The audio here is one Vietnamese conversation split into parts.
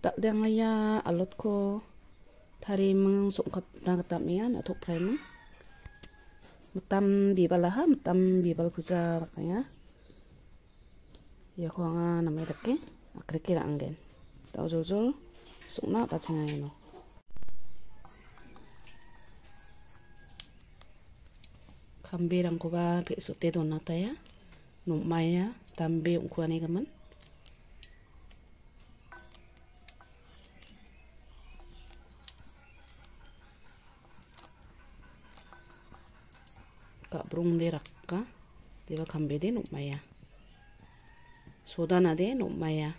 tak dia ngaya alot ko tari mang sok kap dang tam ya na thok metam bibal ha metam bibal kuja ya ko anga namai dakke akreke ra anggen tau jojol sukna pachinga no kambe rangkoba pe sote donata ya nomaya tambe ungkuane gaman ka brongde rakka deba kambe de nokmaya sodana de nokmaya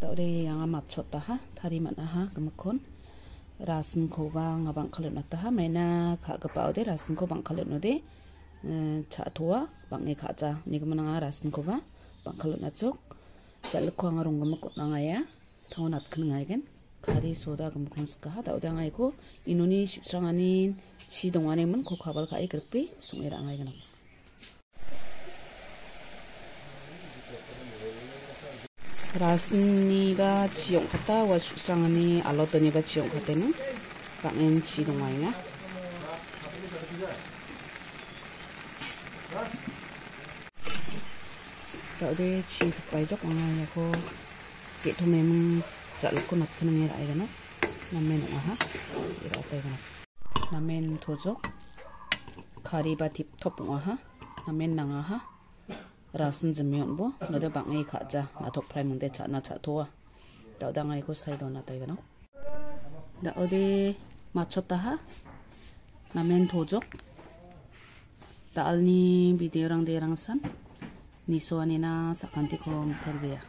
tawde yanga matchot ha thari mana ha kamkon rasin ko ba nga bang khalut na ta maina kha gapau de rasin ko bang khalut no de eh, cha thua bang e kha cha ni gam nga rasin ko ba bang khalut na chok chal ko nga rong gam ko nga ya thon at khn nga gen khari soda gam khon ska ha da uda ngai ko inoni shusanganin chi dongane mun ko khabal kai grpe sungera ngai gan 라스니가 지용 갔다 와 숙상하니 알로더니가 지용 갔다는 방엔 지동아이나 어디 지 득바이적 왕아이고 게토메문 jalukku nakkuna mera aigana namen aha ira apaigana namen thojok khari ba thip thop aha namen nanga ha rasin jamion bo node bangai khaja na thop phrai mungde cha na cha thowa da dangai ko sai dona taigana da ode machota ha namen thojok da alni biderang derang san nisoanena sakantiko mtelbia